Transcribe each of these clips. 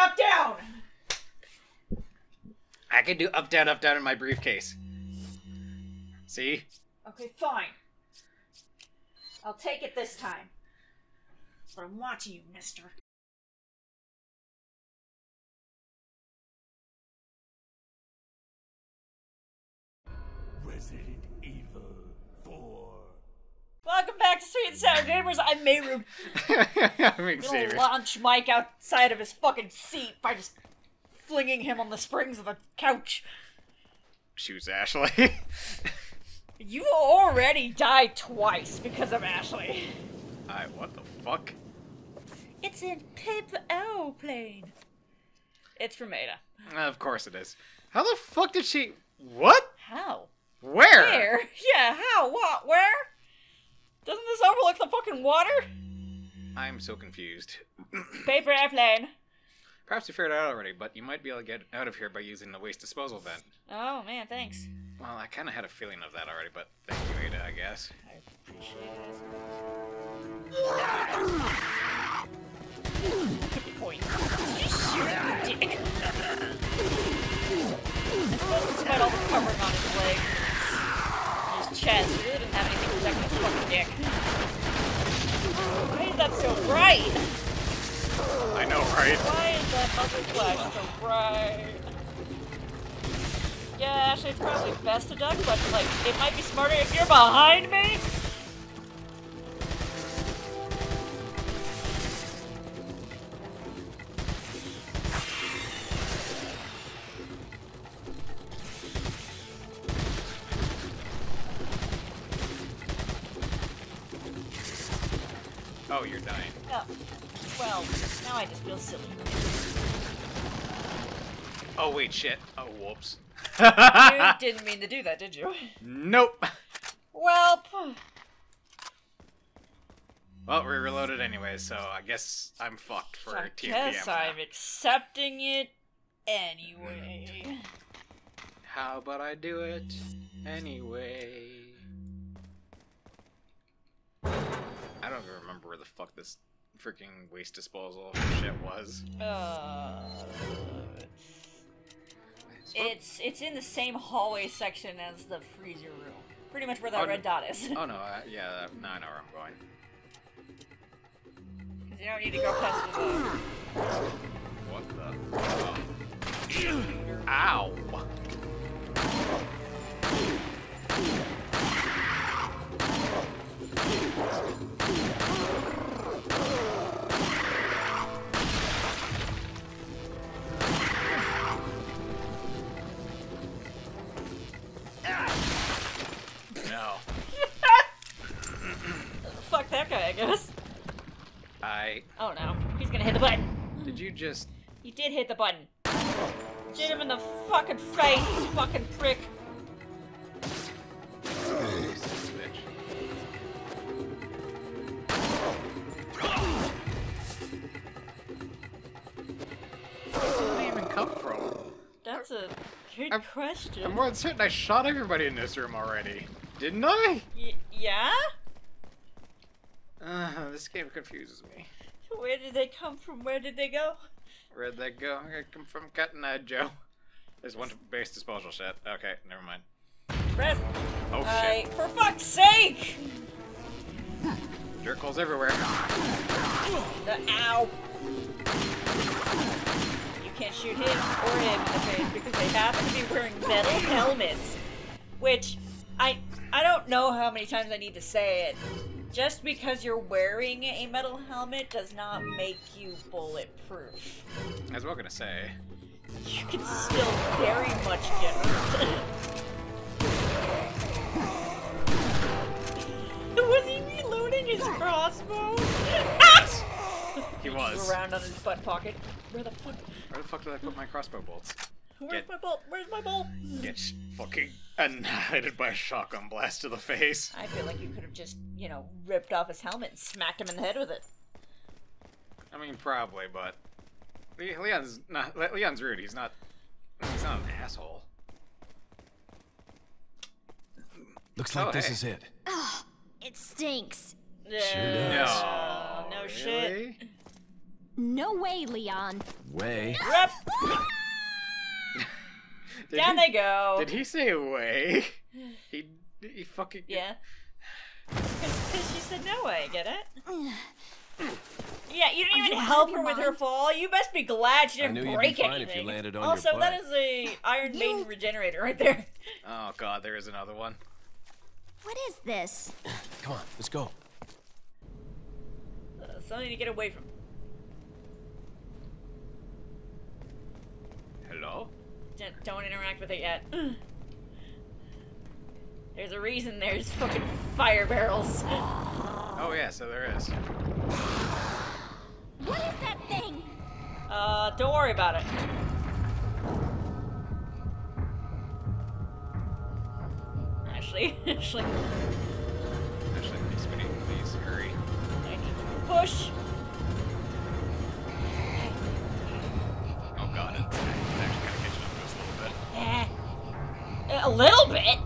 up, down. I can do up, down, up, down in my briefcase. See? Okay, fine. I'll take it this time. But I'm watching you, mister. Welcome back to Sweet and Sour Gamers. I'm Mayrune. I'm Gonna Xavier. launch Mike outside of his fucking seat by just flinging him on the springs of a couch. Shoots Ashley. You already died twice because of Ashley. I, what the fuck? It's in paper aeroplane. It's from Ada. Uh, of course it is. How the fuck did she. What? How? Where? Where? Yeah, how? What? Where? Doesn't this overlook the fucking water? I'm so confused. Paper airplane. Perhaps you figured it out already, but you might be able to get out of here by using the waste disposal vent. Oh man, thanks. Well, I kind of had a feeling of that already, but thank you, Ada, I guess. I appreciate it. Point. Just shoot at your dick. I suppose despite all the covering on his leg, chest, he really didn't have anything protecting his fucking dick. Why is that so bright? I know, right? Why is that muzzle flash so bright? Yeah, actually, it's probably best to duck, but like, it might be smarter if you're behind me. Oh, you're dying. Oh, well, now I just feel silly. Oh, wait, shit. Oh, whoops. You didn't mean to do that, did you? nope. Well, Well, we reloaded anyway, so I guess I'm fucked for I TPM. guess now. I'm accepting it anyway. How about I do it anyway? I don't even remember where the fuck this freaking waste disposal shit was. Uh, it's it's in the same hallway section as the freezer room. Pretty much where that Oh, red dot is. Oh no, uh, yeah, now I know where I'm going. 'Cause you don't need to go past the. What the? Oh. Ow! You just. He did hit the button. Hit him in the fucking face, you fucking prick. Where did he even come from? That's a good I'm- question. I'm more than certain I shot everybody in this room already. Didn't I? Y- yeah? Uh, this game confuses me. Where did they come from? Where did they go? Where'd they go? I come from Cotton Eye Joe. There's one base disposal set. Okay, never mind. Red. Oh I, shit. for fuck's sake! Jerk holes everywhere. The ow. You can't shoot him or him in the face because they happen to be wearing metal helmets. Which I I don't know how many times I need to say it. Just because you're wearing a metal helmet does not make you bulletproof. I was well gonna say. You can still very much get hurt. Was he reloading his crossbow? He was. Around on his butt pocket. Where the fuck? Where the fuck did I put my crossbow bolts? Where's Get- my bolt? Where's my bolt? Get sh- fucking annihilated by a shotgun blast to the face. I feel like you could have just, you know, ripped off his helmet and smacked him in the head with it. I mean, probably, but Leon's not. Leon's rude. He's not. He's not an asshole. Looks like Oh, this hey. is it. Oh, It stinks. Yeah. does. No shit. Really? No way, Leon. Way. Rep. Ah! Did Down he, they go. Did he say way? He he fucking Yeah. Because she said no way, get it? Yeah, you didn't Are even you help her your with her fall. You must be glad she didn't I knew you'd be break fine if you landed on your also, that butt. is a Iron Maiden You- regenerator right there. Oh god, there is another one. What is this? Come on, let's go. Uh, something to get away from. Hello? Don't, don't interact with it yet. There's a reason there's fucking fire barrels. Oh yeah, so there is. What is that thing? Uh, don't worry about it. Ashley, Ashley, Actually, please, please hurry. I need to push. A little bit.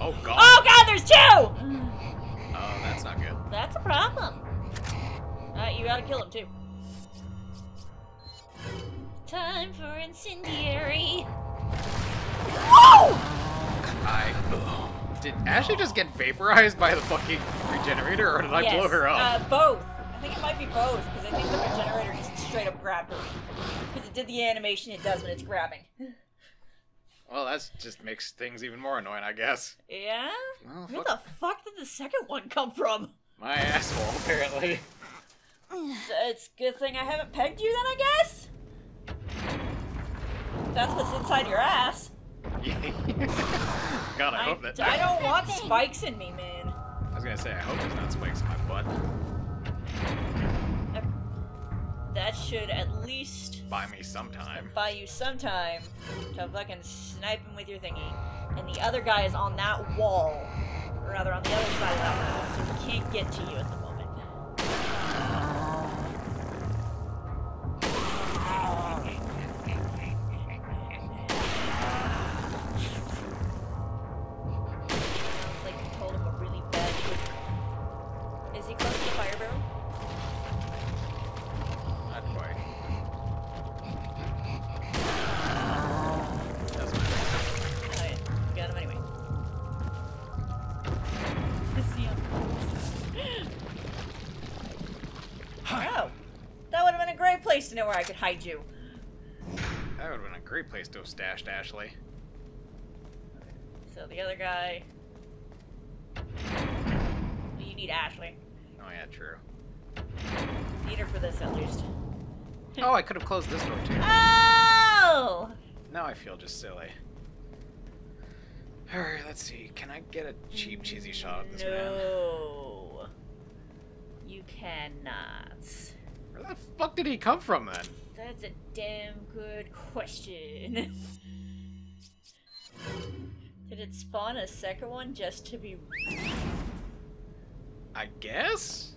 Oh god. Oh god, there's two! Oh, that's not good. That's a problem. Uh, you gotta kill him too. Time for incendiary. Whoa! I did Ashley just get vaporized by the fucking regenerator, or did I blow her up? Uh, both. I think it might be both, because I think the regenerator just straight up grabbed her. Because it did the animation it does when it's grabbing. Well, that just makes things even more annoying, I guess. Yeah? Well, Where the fuck did the second one come from? my asshole, apparently. So it's a good thing I haven't pegged you then, I guess? That's what's inside your ass. God, I, I, hope that. I don't want spikes in me, man. I was gonna say, I hope there's not spikes in my butt. That should at least Buy me sometime. buy you some time to fucking snipe him with your thingy. And the other guy is on that wall. Or rather, on the other side of that wall, so he can't get to you at the moment. That would have been a great place to have stashed Ashley. So the other guy. You need Ashley. Oh yeah, true. Need her for this at least. Oh, I could have closed this door too. Oh! Now I feel just silly. Alright, let's see. Can I get a cheap, cheesy shot of this man? No. You cannot. Where the fuck did he come from then? That's a damn good question. Did it spawn a second one just to be? I guess?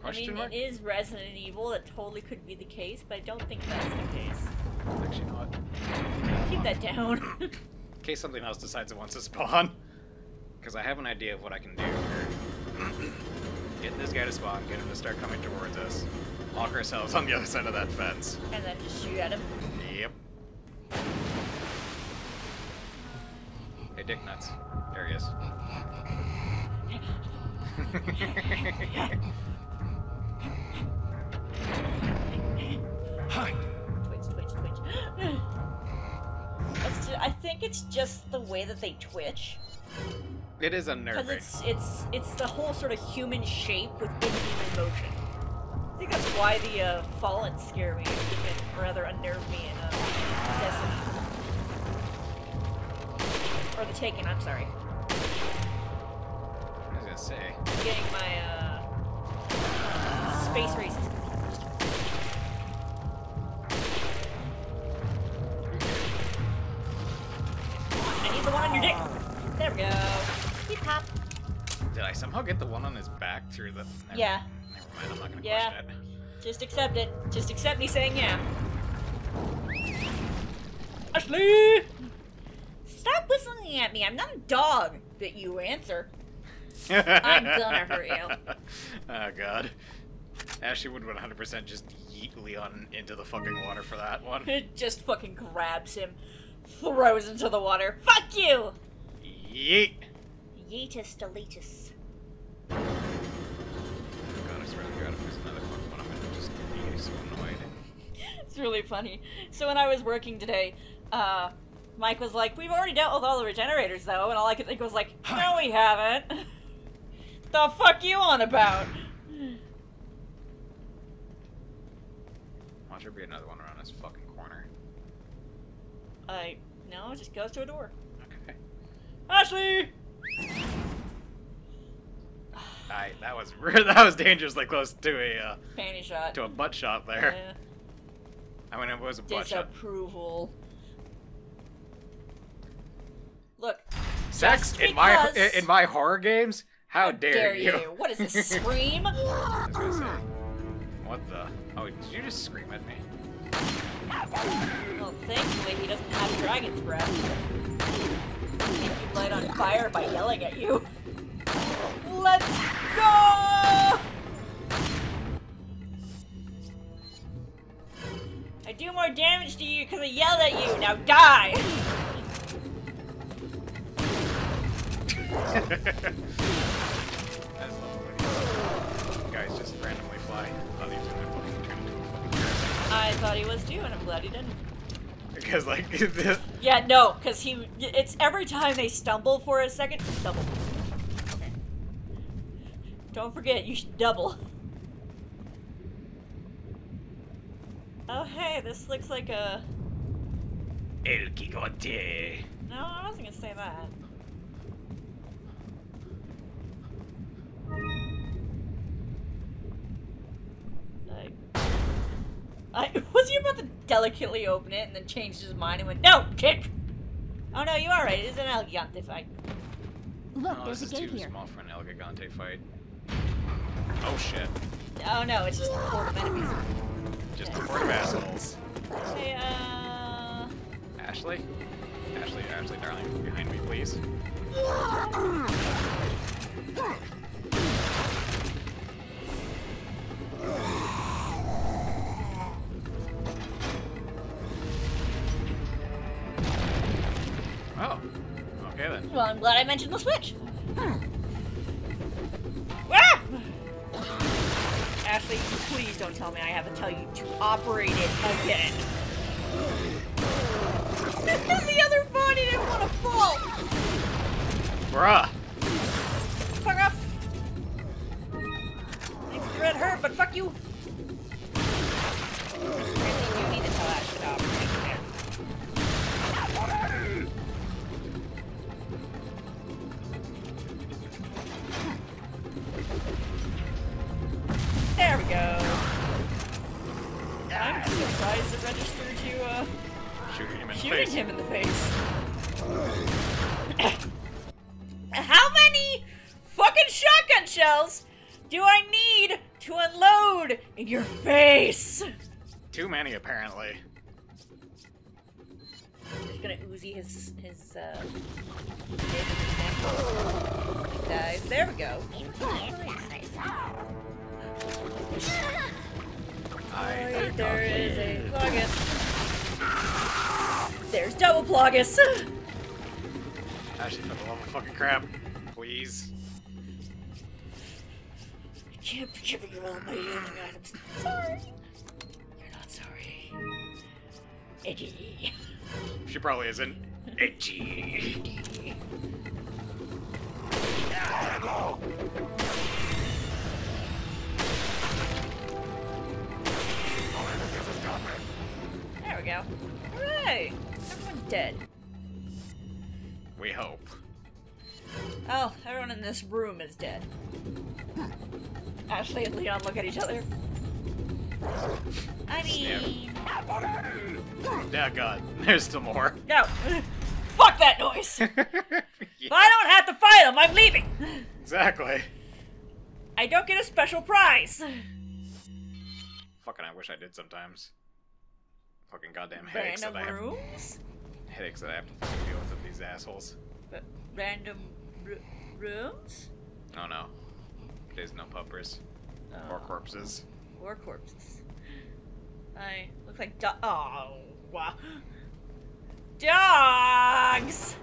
Question I mean, mark? it is Resident Evil. That totally could be the case, but I don't think that's the case. Actually, not. Keep that down. In case something else decides it wants to spawn. Because I have an idea of what I can do. Get this guy to spawn, get him to start coming towards us. Lock ourselves on the other side of that fence. and then just shoot at him. Yep. Hey, Dick Nuts. There he is. Hide. Twitch, twitch, twitch. It's ju- I think it's just the way that they twitch. it is unnerving. Because unnerving. it's it's it's the whole sort of human shape with in-human motion. I think that's why the uh, fallen scare me, and rather unnerve me in uh, Destiny. Or the Taken, I'm sorry. I was gonna say. I'm getting my uh, space races. I need the one on your dick. There we go. Hop. Did I somehow get the one on his back through the. Yeah. Never I'm not gonna Yeah. question it. Just accept it. Just accept me saying yeah. Ashley! Stop whistling at me. I'm not a dog that you answer. I'm gonna hurt you. Oh god. Ashley would 100% just yeet Leon into the fucking water for that one. It just fucking grabs him, throws into the water. Fuck you! Yeet! Yeetus deletus. It's really funny. So when I was working today, uh, Mike was like, "We've already dealt with all the regenerators, though," and all I could think was like, "No, we haven't." the fuck you on about? Watch there be another one around this fucking corner. I no, it just goes to a door. Okay. Ashley. I that was that was dangerously close to a uh, Panty shot. to a butt shot there. Yeah. I mean, it was a. Disapproval. Look, Sex in my in my horror games? How dare, dare you? you? What is this? Scream? I was gonna say, what the? Oh, did you just scream at me? Well, thankfully he doesn't have dragon's breath. Make you light on fire by yelling at you. Let's go! I do more damage to you because I yelled at you. Now die! I just love when guys just randomly fly. Thought he was gonna fucking turn into a fucking parasite. I thought he was too, and I'm glad he didn't. Because like Yeah, no, because he. It's every time they stumble for a second. Double. Okay. Don't forget, you should double. Oh, hey, this looks like a. El Quijote. No, I wasn't gonna say that. I. I was he about to delicately open it and then changed his mind and went, No, kick! Oh no, you are right, it is an El Gigante fight. Look, Oh, there's this a is gate too here. small for an El Gigante fight. Oh shit. Oh no, it's just a horde of enemies. Just a horde of assholes. Hey, uh. Ashley? Ashley, Ashley, darling, behind me, please. Oh, okay then. Well, I'm glad I mentioned the switch. Ah! Please don't tell me I have to tell you to operate it again. the other body didn't want to fall. Bruh! Many, apparently. He's gonna oozy his his uh. Guys, there we go. I Right, there is a Plagas. There's double Plagas. Ashley, for the love of fucking crap. Please. I can't be giving you all my healing items. Sorry. Eddie. She probably isn't. Itchy. There we go. Hooray! Everyone's dead. We hope. Oh, everyone in this room is dead. Ashley and Leon look at each other. I mean, Yeah, God. There's still more. no. Fuck that noise. Yeah, I don't have to fight them, I'm leaving. exactly. I don't get a special prize. Fucking, I wish I did sometimes. Fucking goddamn headaches Random that I have. rooms? Headaches that I have to fucking deal with with these assholes. R- random r- rooms? Oh no. There's no puppers or Oh. corpses. Four corpses. I look like do- Oh, wow. Dogs!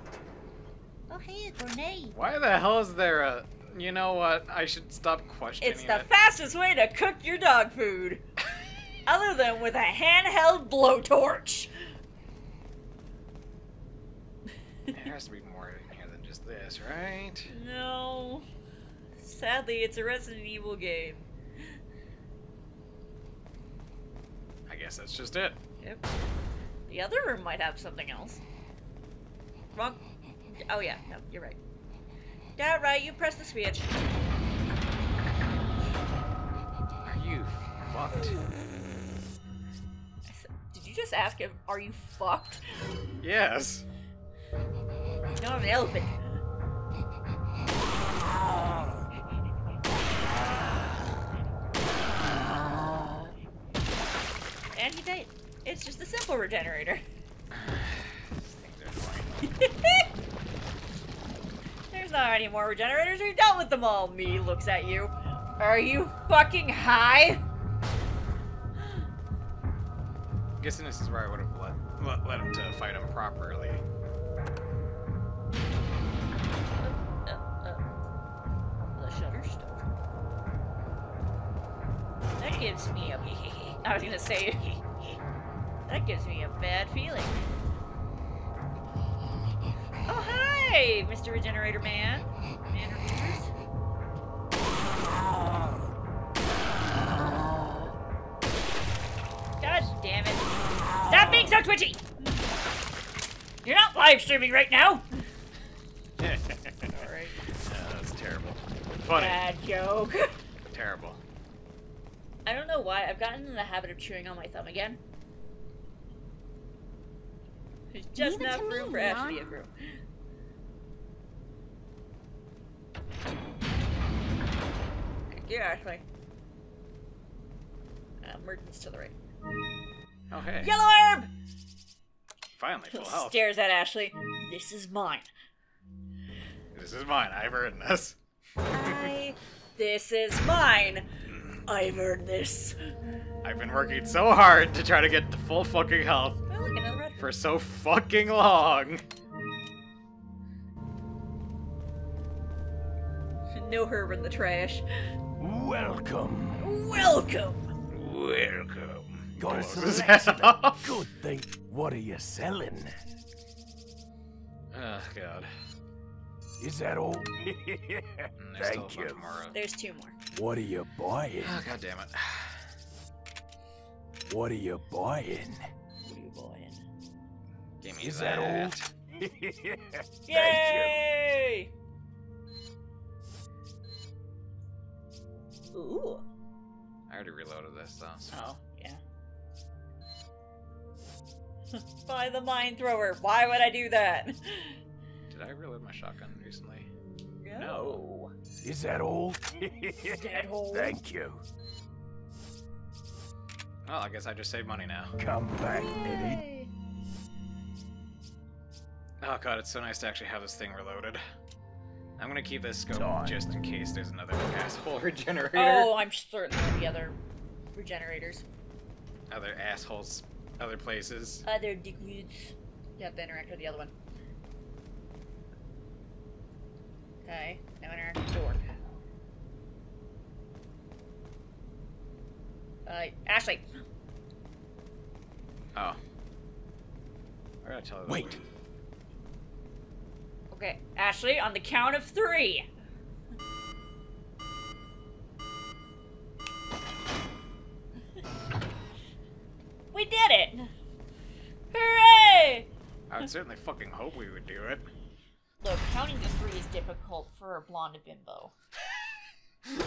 Oh, hey, a grenade. Why the hell is there a? You know what? I should stop questioning It's the it. fastest way to cook your dog food. Other than with a handheld blowtorch. there has to be more in here than just this, right? No. Sadly, it's a Resident Evil game. I guess that's just it. Yep. The other room might have something else. Wrong. Oh yeah, no, you're right. Yeah, right. You press the switch. Are you fucked? Did you just ask him? Are you fucked? Yes. No, I'm an elephant. It's just a simple regenerator. These things are annoying. There's not any more regenerators. We're done with them all. Me looks at you. Are you fucking high? I'm guessing this is where I would have let, let let him to fight him properly. Uh, uh, the shutter stuck. That gives me a. I was gonna say. That gives me a bad feeling. Oh hi, Mr. Regenerator Man. Man. God damn it! Stop being so twitchy. You're not live streaming right now. Alright. that's terrible. Funny. Bad joke. Terrible. I don't know why I've gotten in the habit of chewing on my thumb again. There's just Leave enough to room me, for Ash to Leon. be a group. Thank you, Ashley. Uh, Merton's to the right. Oh hey. Yellow herb! Finally full health. Stares at Ashley. This is mine. This is mine. I've earned this. I. This is mine. I've earned this. I've been working so hard to try to get to full fucking health look, another red for so fucking long. No herb in the trash. Welcome. Welcome! Welcome. Got a Close selection of good thing. What are you selling? Oh god. Is that all? And there's still a Thank you. There's two more. What are you buying? Oh god damn it. What are you buying? What are you buying? Give me Is that all? Thank Yay! Ooh. I already reloaded this though. So. Oh, yeah. Buy the mine thrower. Why would I do that? Did I reload my shotgun recently? No. you. Is that all? Dead hole. Thank you. Well, I guess I just saved money now. Come back, Eddie. Yay. Oh god, it's so nice to actually have this thing reloaded. I'm gonna keep this scope Darn. just in case there's another asshole regenerator. Oh, I'm certain there'll be other regenerators. Other assholes, other places. Other dickweeds. You have to interact with the other one. Okay, now interact with the door. Uh, Ashley. Oh. I gotta tell her. Wait. we- Okay, Ashley, on the count of three. we did it! Hooray! I would certainly fucking hope we would do it. Look, counting to three is difficult for a blonde bimbo.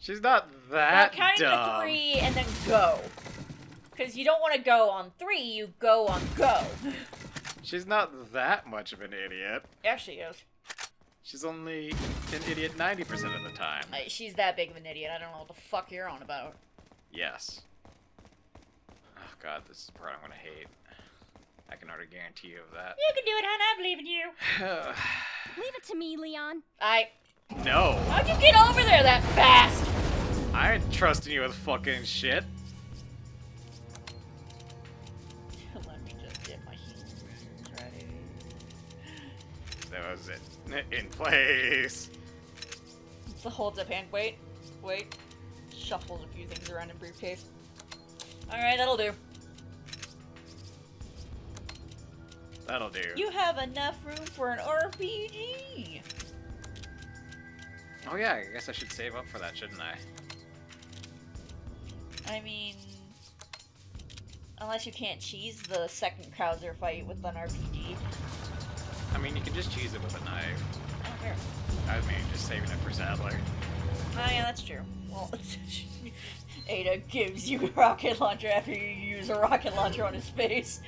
She's not Now, that counting dumb. to three and then go. Because you don't want to go on three, you go on go. She's not that much of an idiot. Yeah, she is. She's only an idiot 90% of the time. Uh, she's that big of an idiot. I don't know what the fuck you're on about. Yes. Oh god, this is the part I'm gonna hate. I can already guarantee you of that. You can do it, hon. I believe in you. Leave it to me, Leon. I. no! How'd you get over there that fast? I ain't trusting you with fucking shit. That was it. In place. It's the holds up hand. Wait, wait. Shuffles a few things around in briefcase. Alright, that'll do. That'll do. You have enough room for an RPG! Oh yeah, I guess I should save up for that, shouldn't I? I mean... Unless you can't cheese the second Krauser fight with an RPG. I mean, you can just cheese it with a knife. I don't care. I mean, just saving it for Sadler. Oh yeah, that's true. Well, Ada gives you a rocket launcher after you use a rocket launcher on his face.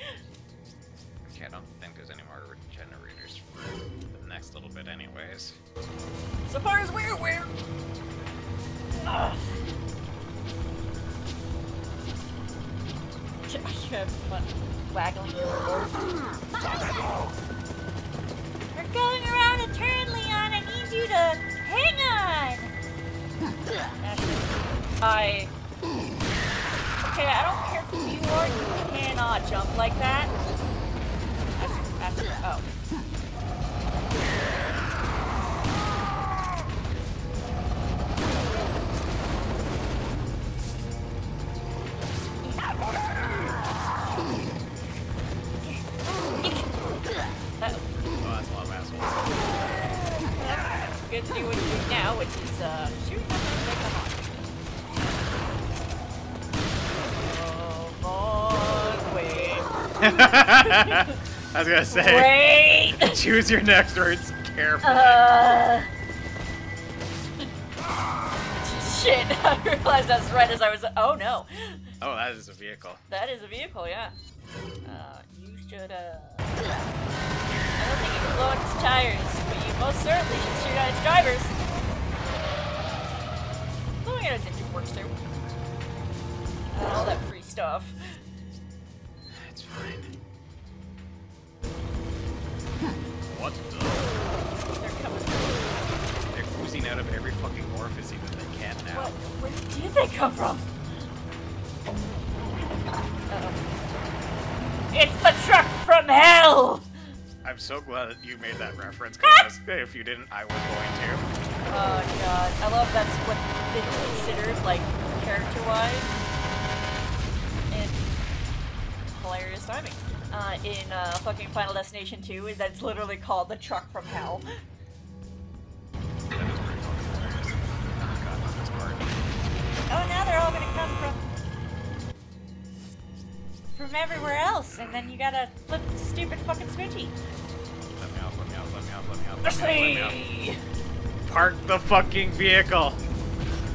Okay, I don't think there's any more regenerators for the next little bit anyways. So far as we're aware. Ugh. I should have fun waggling your to hang on. I. Okay, I don't care who you are. You cannot jump like that. Ashley, Ashley, oh. I was gonna say, Wait! choose your next words carefully. Uh, shit, I realized that's right as I was. Oh no. oh, that is a vehicle. That is a vehicle, yeah. Uh, you should, uh. I don't think you can blow out its tires, but you most certainly should shoot at its drivers. Blowing out its engine works too. All that free stuff. What the? They're coming. They're oozing out of every fucking orifice that they can now. What? Where did they come from? Uh-oh. It's the truck from hell! I'm so glad that you made that reference, because if you didn't, I was going to. Oh god, I love that's what they considered, like, character-wise. And hilarious timing. Uh, in uh, fucking Final Destination 2 is that it's literally called the truck from hell. That is pretty fucking hilarious. Oh god, not this part. Oh, now they're all gonna come from from everywhere else, and then you gotta flip the stupid fucking switchy. Let me off, let me off, let me off, let me off, let me off, let me off. Ashley! Park the fucking vehicle!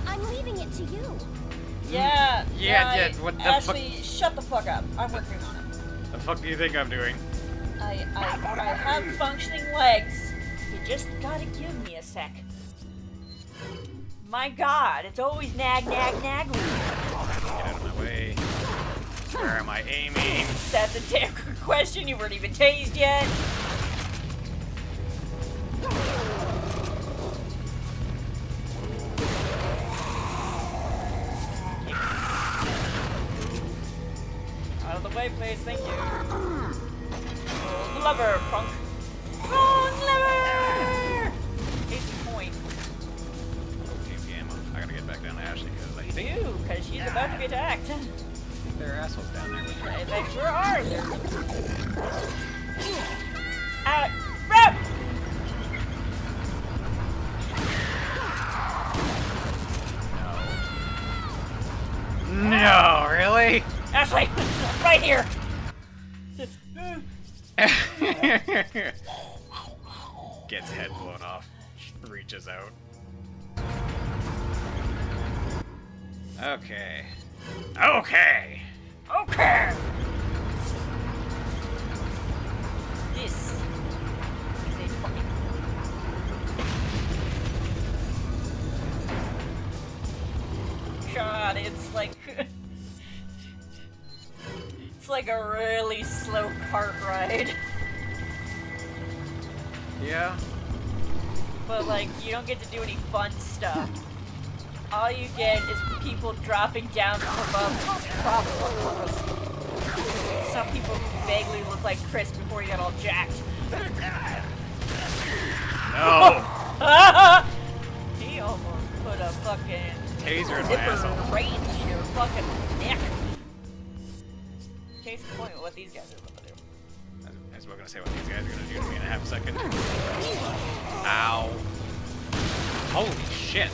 I'm leaving it to you. Yeah, Yeah, I- yeah, what the fuck- Ashley, shut the fuck up. I'm working on it. What the fuck do you think I'm doing? I, I, I have functioning legs. You just gotta give me a sec. My god, it's always nag, nag, nag. Get out of my way. Where am I aiming? That's a damn good question. You weren't even tased yet. Blown off. Reaches out. Okay. Okay. Okay. This is a fucking. God, it's like. it's like a really slow cart ride. Yeah. But, like, you don't get to do any fun stuff. all you get is people dropping down from above. Some people who vaguely look like Chris before he got all jacked. No! he almost put a fucking Taser in my asshole. range in your fucking neck. Case in point, what these guys are about to do. I was gonna say what these guys are gonna do to me in a half second. Ow. Holy shit.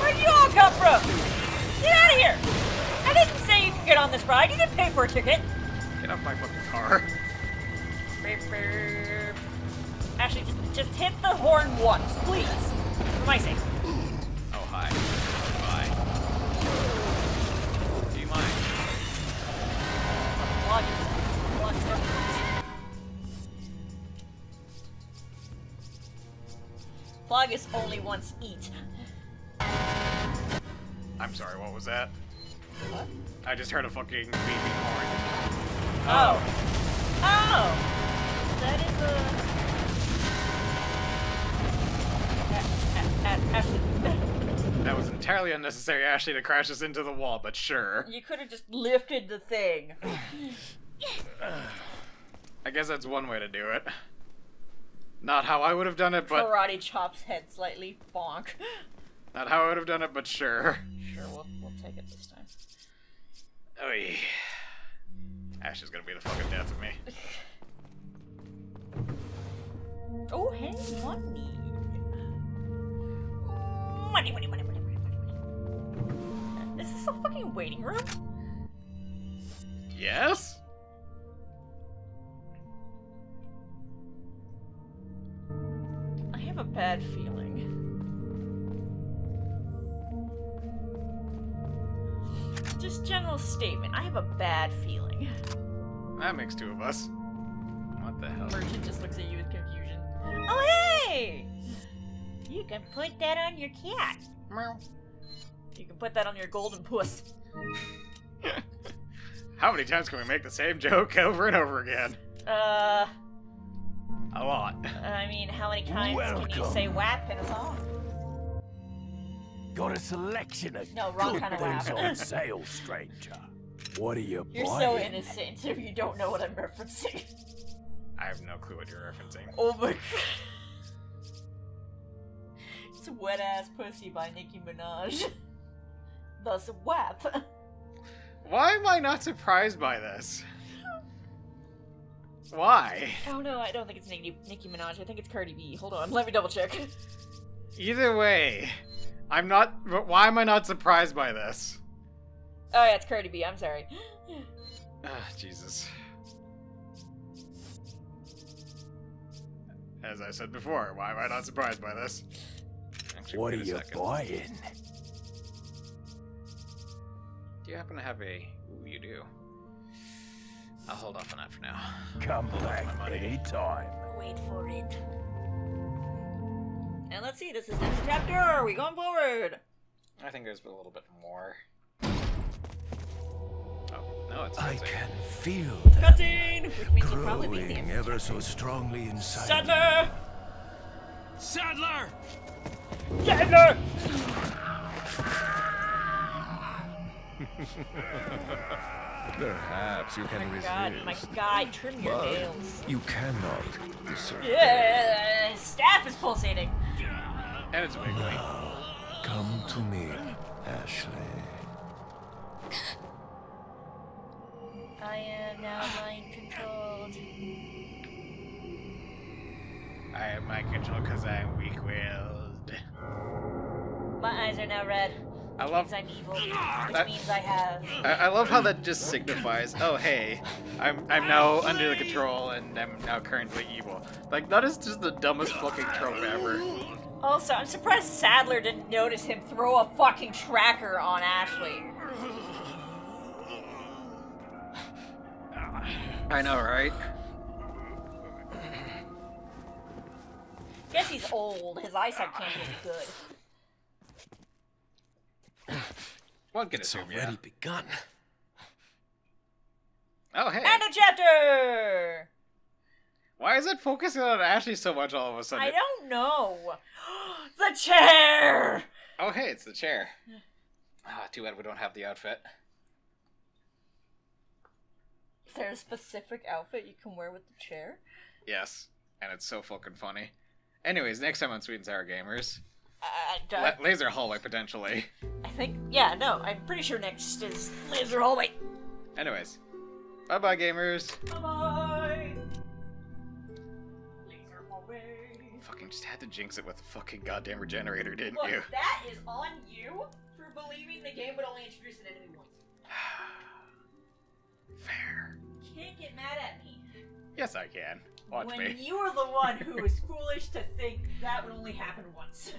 Where'd you all come from? Get out of here! I didn't say you could get on this ride. You didn't pay for a ticket. Get off my fucking car. Actually, just just hit the horn once, please. For my sake. Is only once eat. I'm sorry, what was that? What? I just heard a fucking beeping horn. Oh. Oh! oh. That is a. Ashley, That was entirely unnecessary, Ashley, to crash us into the wall, but sure. you could have just lifted the thing. I guess that's one way to do it. Not how I would have done it, but Karate chops head slightly. Bonk. not how I would have done it, but sure. Sure, we'll, we'll take it this time. Oy. Ash is gonna be the fucking death of me. Oh, hey, money. Money, money, money, money, money, money, money. Is this a fucking waiting room? Yes? Bad feeling. Just general statement. I have a bad feeling. That makes two of us. What the hell? Merchant just looks at you with confusion. Oh, hey! You can put that on your cat. Meow. You can put that on your golden puss. How many times can we make the same joke over and over again? Uh, A lot. I mean, how many times can you say WAP in a song? Got a selection of No, wrong good kind of things on sale, stranger. What are you You're buying? so innocent if you don't know what I'm referencing. I have no clue what you're referencing. Oh my god. It's Wet Ass Pussy by Nicki Minaj. Thus WAP. Why am I not surprised by this? Why? Oh no, I don't think it's Nicki, Nicki Minaj. I think it's Cardi B. Hold on, let me double check. Either way, I'm not. But why am I not surprised by this? Oh yeah, it's Cardi B. I'm sorry. Ah, Jesus. As I said before, why am I not surprised by this? Actually, What are you second. buying? Do you happen to have a? Ooh, you do. I'll hold off on that for now. Come Hold back my money. anytime. Wait for it. And let's see, this is next chapter. Are we going forward? I think there's a little bit more. Oh no, it's I can feel that Cutscene! Which means you'll probably be growing ever so strongly inside. Sadler! Sadler! Sadler! Perhaps you oh can Oh my resist. god, my guy, trim your but nails. You cannot discern. Yeah, staff is pulsating. And it's wiggly. Come to me, Ashley. I am now mind controlled. I have mind control because I'm weak-willed. My eyes are now red. I love. means I'm evil. Which That- means I have. I, I love how that just signifies. Oh hey, I'm I'm now under the control and I'm now currently evil. Like that is just the dumbest fucking trope ever. Also, I'm surprised Sadler didn't notice him throw a fucking tracker on Ashley. I know, right? Guess he's old. His eyesight can't be good. One can It's assume, already yeah. begun. Oh hey, And a chapter! why is it focusing on Ashley so much all of a sudden? I don't know. the chair! Oh, hey, it's the chair. Ah, too bad we don't have the outfit. Is there a specific outfit you can wear with the chair? Yes, and it's so fucking funny. Anyways, next time on Sweet and Sour Gamers, Uh, La- laser hallway potentially. I think, yeah, no, I'm pretty sure next is Laser Hallway. Anyways, bye bye, gamers. Bye bye. Laser Hallway. Fucking just had to jinx it with a fucking goddamn regenerator, didn't Look, you? that is on you for believing the game would only introduce an enemy once. Fair. You can't get mad at me. Yes, I can. Watch when me. you were the one who was foolish to think that would only happen once.